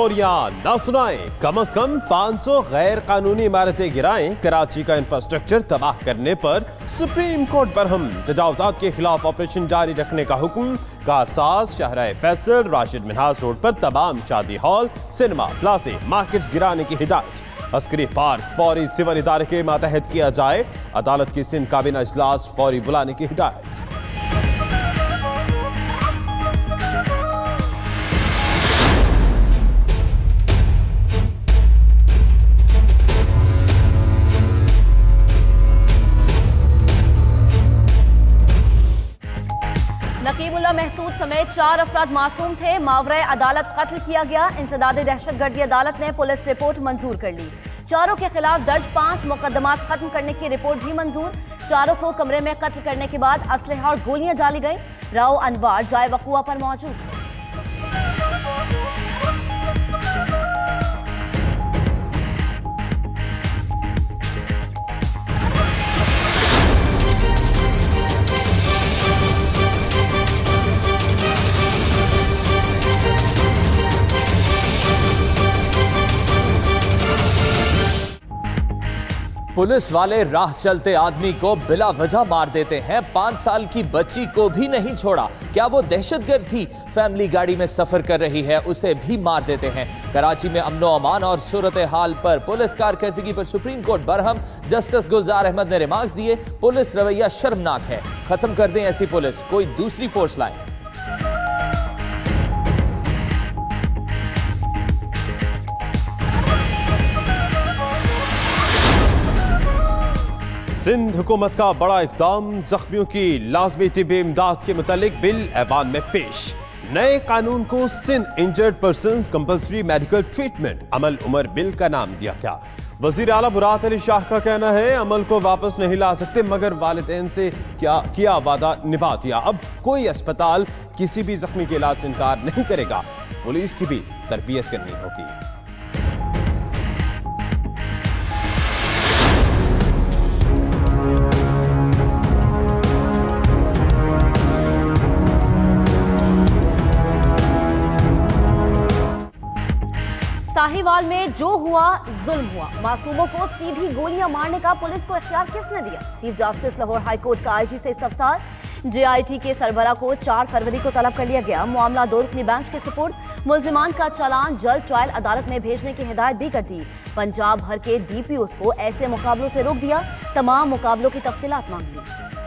लोरिया न सुनाए। कम अज कम 500 गैर कानूनी इमारतें गिराएँ। कराची का इंफ्रास्ट्रक्चर तबाह करने पर सुप्रीम कोर्ट पर हम तजावजात के खिलाफ ऑपरेशन जारी रखने का हुक्म। कारसाज शहरा फैसल, राशिद मिनहास रोड पर तमाम शादी हॉल, सिनेमा, प्लाजे, मार्केट्स गिराने की हिदायत। अस्करी पार्क फौरी सिविल इदारे के मातहत किया जाए। अदालत की सिंध काबिना अजलास फौरी बुलाने की हिदायत। नकीबुल्ला महसूद समेत चार अफराद मासूम थे। मावरे अदालत कत्ल किया गया। इंसदाद दहशत गर्दी अदालत ने पुलिस रिपोर्ट मंजूर कर ली। चारों के खिलाफ दर्ज पाँच मुकदमा खत्म करने की रिपोर्ट भी मंजूर। चारों को कमरे में कत्ल करने के बाद असलह और गोलियाँ डाली गई। राव अनवार जाय वकुआ पर मौजूद। पुलिस वाले राह चलते आदमी को बिला वजह मार देते हैं। पाँच साल की बच्ची को भी नहीं छोड़ा। क्या वो दहशतगर्द थी? फैमिली गाड़ी में सफ़र कर रही है, उसे भी मार देते हैं। कराची में अमनो अमान और सूरत हाल पर पुलिस कारकर्दगी पर सुप्रीम कोर्ट बरहम। जस्टिस गुलजार अहमद ने रिमार्क्स दिए। पुलिस रवैया शर्मनाक है। खत्म कर दें ऐसी पुलिस। कोई दूसरी फोर्स लाए सिंध हुकूमत का बड़ा इकदाम, जख्मियों की लाजमी तिब इमदाद के मुतालिक बिल ऐवान में पेश। नए कानून को Sindh injured person compulsory medical treatment Amal Umar bill का नाम दिया गया। वज़ीर आला बुरात अली शाह का कहना है, अमल को वापस नहीं ला सकते, मगर वालदेन से क्या, किया वादा निभा दिया। अब कोई अस्पताल किसी भी जख्मी के इलाज से इनकार नहीं करेगा। पुलिस की भी तरबियत करनी होगी। साहिवाल में जो हुआ, जुल्म हुआ। मासूमों को सीधी गोलियाँ मारने का पुलिस को इख्तियार किसने दिया? Chief justice Lahore high court का आईजी से इस्तफसार जेआईटी के सरबरा को 4 फरवरी को तलब कर लिया गया। मामला दो रुकनी बेंच के सुपुर्द मुलजिमान का चालान जल्द ट्रायल अदालत में भेजने की हिदायत भी कर दी। पंजाब भर के डीपीओ को ऐसे मुकाबलों से रोक दिया। तमाम मुकाबलों की तफसीलात मांग ली।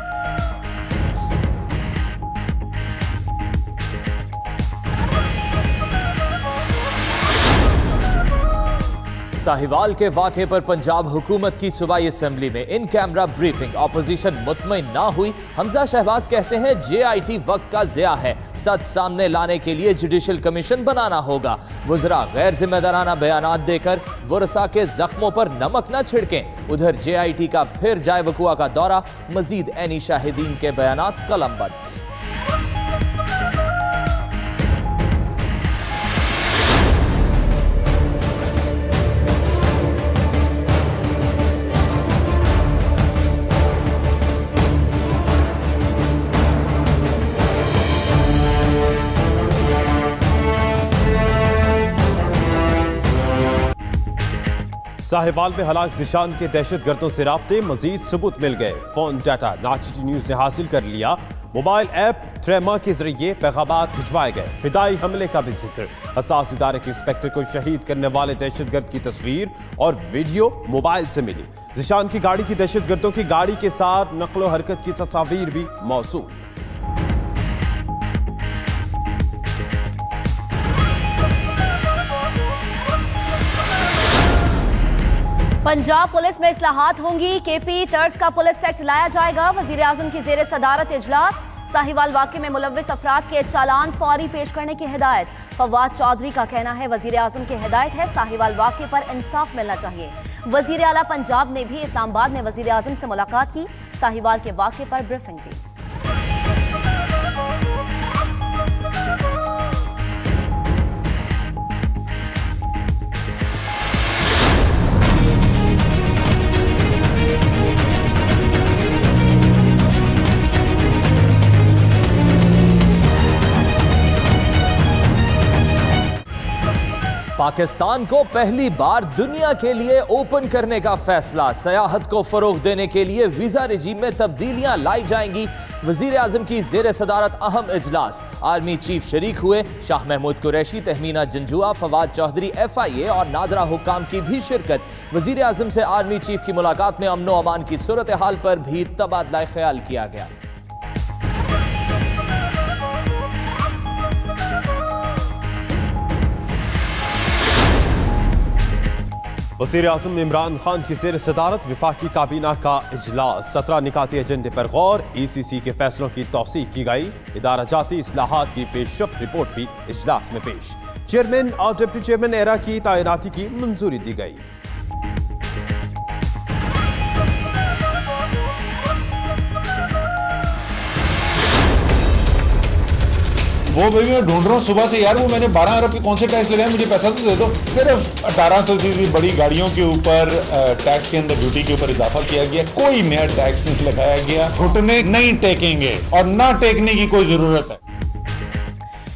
साहिवाल के वाक़े पर पंजाब हुकूमत की सूबाई असम्बली में इन कैमरा ब्रीफिंग। अपोजिशन मुतमिन ना हुई। हमजा शहबाज कहते हैं, जेआईटी वक्त का ज़िया है। सच सामने लाने के लिए जुडिशल कमीशन बनाना होगा। वजरा गैर जिम्मेदाराना बयान देकर वरसा के जख्मों पर नमक न छिड़कें। उधर जेआईटी का फिर जाय वकुआ का दौरा। मजीद एनी शाहिदीन के बयान कलमबंद साहिवाल में हलाक जिशान के दहशत गर्दों से रबते मजीद सबूत मिल गए। फ़ोन डाटा नाची न्यूज़ ने हासिल कर लिया। मोबाइल ऐप ट्रेमा के ज़रिए पैगाम भिजवाए गए। फिदाई हमले का भी ज़िक्र। हसास इदारे के इंस्पेक्टर को शहीद करने वाले दहशत गर्द की तस्वीर और वीडियो मोबाइल से मिली। जिशान की गाड़ी की दहशत गर्दों की गाड़ी के साथ नकलो हरकत की तस्वीर भी मौसू पंजाब पुलिस में इसलाहत होंगी। केपी तर्ज का पुलिस सेक्ट लाया जाएगा। वज़ीर आज़म की जेर सदारत इजलास साहिवाल वाक़े में मुलविस अफराद के चालान फौरी पेश करने की हिदायत। फवाद चौधरी का कहना है वज़ीर आज़म की हिदायत है। साहिवाल वाक़े पर इंसाफ मिलना चाहिए। वज़ीर अला पंजाब ने भी इस्लामाबाद में वज़ीर आज़म से मुलाकात की। साहिवाल के वाक़े पर ब्रीफिंग दी। पाकिस्तान को पहली बार दुनिया के लिए ओपन करने का फैसला। सयाहत को फरोग देने के लिए वीज़ा रिजीम में तब्दीलियाँ लाई जाएँगी। वज़ीर आज़म की जेर सदारत अहम इजलास। आर्मी चीफ शरीक हुए। Shah Mahmood Qureshi, Tehmina Janjua, Fawad Chaudhry F I A और नादरा हुकाम की भी शिरकत। वज़ीर आज़म से आर्मी चीफ की मुलाकात में अमनो अमान की सूरत हाल पर भी तबादला ख्याल किया गया। वज़ीर अजम इमरान खान की जेर सदारत विफाकी काबीना का अजलास सत्रह निकाती एजेंडे पर गौर ई सी सी के फैसलों की तोसी की गई। इदारा जाती असलाहत की पेशरफ रिपोर्ट भी इजलास में पेश। चेयरमैन और डिप्टी चेयरमैन एरा की तैनाती की मंजूरी दी गई। वो भाई मैं ढूंढ रहा हूँ सुबह से यार, वो मैंने 12 अरब के कौन से टैक्स लगाए मुझे पैसा तो दे दो। सिर्फ़ 1800 सीसी बड़ी गाड़ियों के ऊपर टैक्स के अंदर ड्यूटी के ऊपर इजाफा किया गया। कोई नया टैक्स नहीं लगाया गया। घुटने नहीं टेकेंगे और ना टेकने की कोई ज़रूरत है।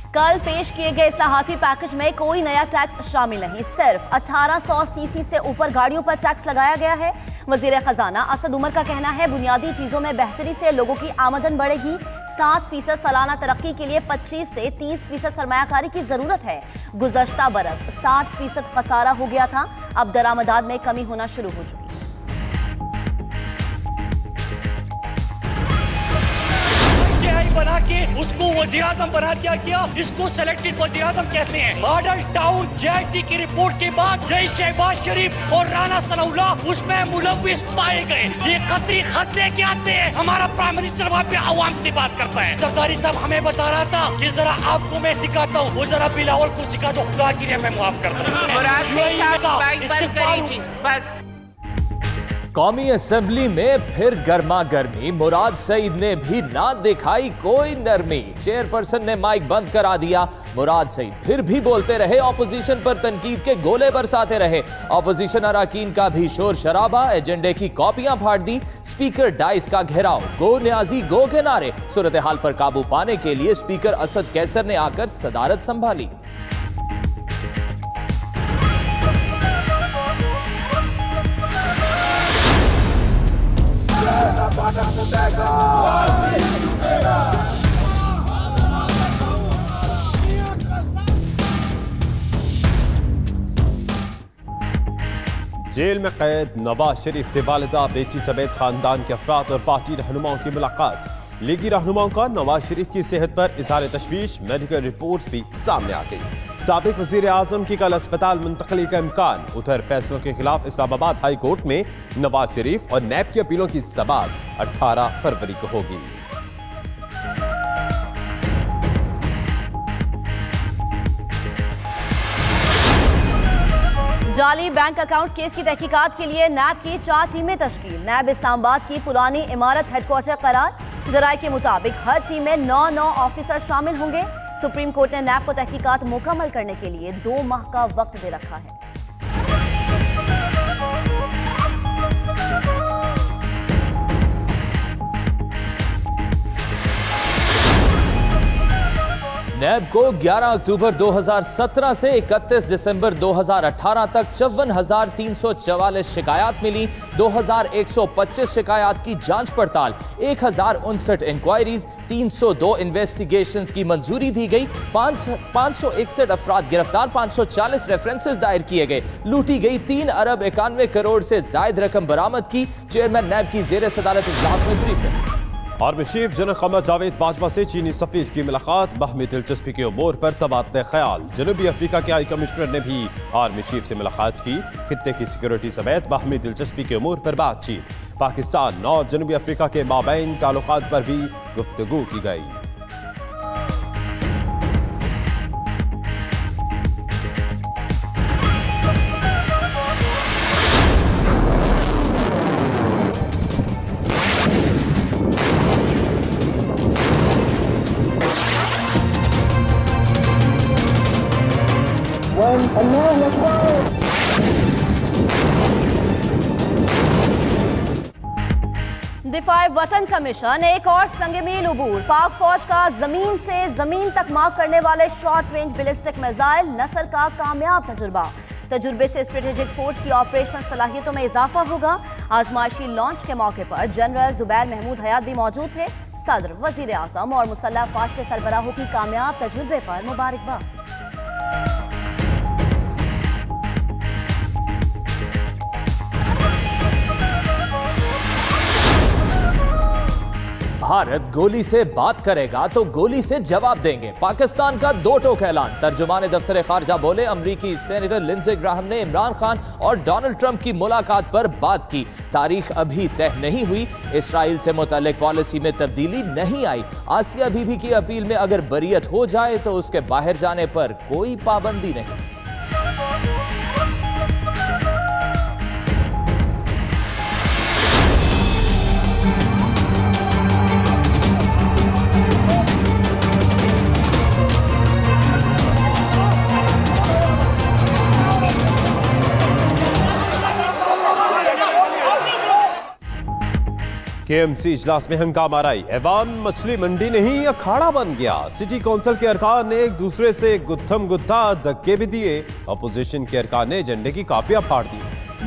कल पेश किए गए इस्लाहाती पैकेज में कोई नया टैक्स शामिल नहीं, सिर्फ़ 1800 सीसी से ऊपर गाड़ियों पर टैक्स लगाया गया है। वज़ीर खजाना असद उमर का कहना है, बुनियादी चीज़ों में बेहतरी से लोगों की आमदन बढ़ेगी। सात फ़ीसद सालाना तरक्की के लिए 25 से 30 फ़ीसद सरमाकारी की ज़रूरत है। गुजश्ता बरस 60 फ़ीसद खसारा हो गया था, अब दरामदाद में कमी होना शुरू हो चुकी जेआई बना के उसको वज़ीर आज़म बना दिया गया। इसको सिलेक्टेड वज़ीर आज़म कहते हैं। मॉडल टाउन जेआईटी की रिपोर्ट के बाद यही शहबाज शरीफ और राना सनाउल्लाह उसमें मुलविस पाए गए। ये खतरी खत लेके आते हैं। हमारा प्राइम मिनिस्टर वहाँ पे आवाम से बात करता है। सरदारी साहब हमें बता रहा था कि जरा आपको मैं सिखाता हूँ। वो जरा बिलावल को सिखा दो। खुदा के लिए मैं माफ़ करता हूँ बस। कौमी असेंबली में फिर गर्मा गर्मी मुराद सईद ने भी ना दिखाई, कोई नरमी। चेयरपर्सन ने माइक बंद करा दिया। मुराद सईद फिर भी बोलते रहे, ऑपोजिशन पर तनकीद के गोले बरसाते रहे। ऑपोजिशन अराकीन का भी शोर शराबा, एजेंडे की कॉपियाँ फाड़ दी। स्पीकर डाइस का घेराव, गो न्याजी, गो के नारे। सूरत हाल पर काबू पाने के लिए स्पीकर असद कैसर ने आकर सदारत संभाली। जेल में कैद नवाज़ शरीफ से वालदा बेटी समेत खानदान के अफराद और पार्टी रहनुमाओं की मुलाकात। लीगी रहनुमाओं का नवाज़ शरीफ की सेहत पर इजहार तशवीश, मेडिकल रिपोर्ट्स भी सामने आ गई। सबक वज़ीर आज़म की कल अस्पताल मुंतकली का इम्कान। उधर फैसलों के खिलाफ इस्लामाबाद हाई कोर्ट में नवाज़ शरीफ और नैब की अपीलों की समात 18 फरवरी को होगी। जाली बैंक अकाउंट्स केस की तहकीकात के लिए नैब की चार टीमें तश्कील। नैब इस्लामाबाद की पुरानी इमारत हेडक्वार्टर करार। जराये के मुताबिक हर टीम में नौ नौ ऑफिसर शामिल होंगे। सुप्रीम कोर्ट ने नैब को तहकीकात मुकम्मल करने के लिए दो माह का वक्त दे रखा है। नैब को 11 अक्टूबर 2017 से 31 दिसंबर 2018 तक चौवन शिकायत मिली। 2125 शिकायत की जाँच पड़ताल। एक हज़ार उनसठ इंक्वायरीज 302 इन्वेस्टिगेशंस की मंजूरी दी गई। पाँच पाँच अफराद गिरफ़्तार 540 रेफरेंसेस दायर किए गए। लूटी गई तीन अरब इक्यानवे करोड़ से जायद रकम बरामद की। चेयरमैन नैब की जेर सदारत इजलास में briefing army chief general Qamar Javed Bajwa से चीनी सफीर की मुलाकात। बाहमी दिलचस्पी के उमूर पर तबादले ख्याल। जनूबी अफ्रीका के हाई कमिश्नर ने भी आर्मी चीफ से मुलाकात की। खत्े की सिक्योरिटी समेत बाहमी दिलचस्पी के उमूर पर बातचीत। पाकिस्तान और जनूबी अफ्रीका के माबेन ताल्लुक पर भी गुफ्तु की गई। दिफाए वतन कमीशन, एक और संगमील उबूर पाक फौज का ज़मीन से ज़मीन तक मार्क करने वाले short range ballistic missile Nasr का कामयाब तजुर्बा। तजुर्बे से स्ट्रेटेजिक फोर्स की ऑपरेशनल सलाहियतों में इजाफा होगा। आजमाइशी लॉन्च के मौके पर जनरल जुबैर महमूद हयात भी मौजूद थे। सदर वज़ीर आज़म और मुसल्ह फाश के सरबराहों की कामयाब तजुर्बे पर मुबारकबाद। भारत गोली से बात करेगा तो गोली से जवाब देंगे। पाकिस्तान का दो टोक ऐलान। तर्जुमान दफ्तर खारजा बोले, अमरीकी सेनेटर लिंजे ग्राहम ने इमरान खान और डोनाल्ड ट्रंप की मुलाकात पर बात की। तारीख अभी तय नहीं हुई। इसराइल से मुतलक पॉलिसी में तब्दीली नहीं आई। आसिया बीबी की अपील में अगर बरीत हो जाए तो उसके बाहर जाने पर कोई पाबंदी नहीं। केएमसी इजलास में हंगामा आई ऐवान मछली मंडी नहीं अखाड़ा बन गया। सिटी काउंसिल के अरकान ने एक दूसरे से गुत्थम गुत्था धक्के भी दिए। अपोजिशन के अरकान ने झंडे की कापियाँ फाड़ दी।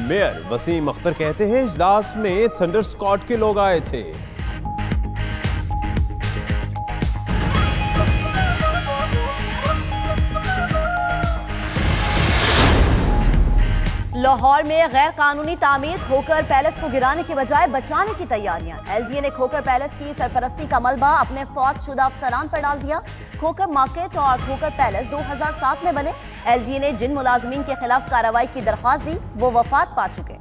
मेयर वसीम अख्तर कहते हैं, इजलास में थंडर स्कॉट के लोग आए थे। लाहौर में गैर कानूनी तामीर खोकर पैलेस को गिराने के बजाय बचाने की तैयारियाँ। एलजीए ने खोकर पैलेस की सरपरस्ती का मलबा अपने फौज शुदा अफसरान पर डाल दिया। खोकर मार्केट और खोकर पैलेस 2007 में बने। एलजीए ने जिन मुलाजमीन के खिलाफ कार्रवाई की दरख्वास्त दी, वो वफात पा चुके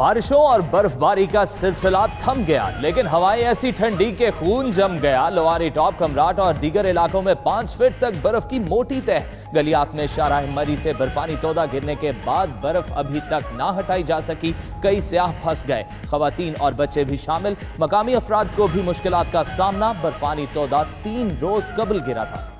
बारिशों और बर्फबारी का सिलसिला थम गया, लेकिन हवाएँ ऐसी ठंडी के खून जम गया। लोवारी टॉप, कमराट और दीगर इलाकों में पाँच फीट तक बर्फ़ की मोटी तह। गलियात में शाराह मरी से बर्फानी तोदा गिरने के बाद बर्फ़ अभी तक ना हटाई जा सकी, कई स्याह फंस गए। खातन और बच्चे भी शामिल। मकामी अफराद को भी मुश्किल का सामना। बर्फानी तोदा तीन रोज कबल गिरा था।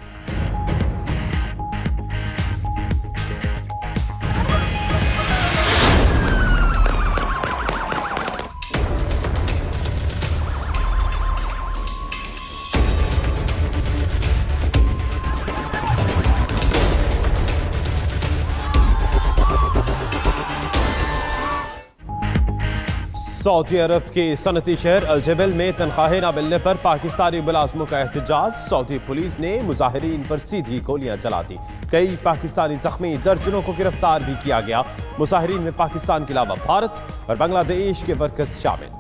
सऊदी अरब के सनती शहर अलजबल में तनख्वाहें ना मिलने पर पाकिस्तानी मुलाजमों का एहतजाज। सऊदी पुलिस ने मुजाहरीन पर सीधी गोलियाँ चला दी। कई पाकिस्तानी जख्मी दर्जनों को गिरफ़्तार भी किया गया। मुजाहरीन में पाकिस्तान के अलावा भारत और बांग्लादेश के वर्कर्स शामिल।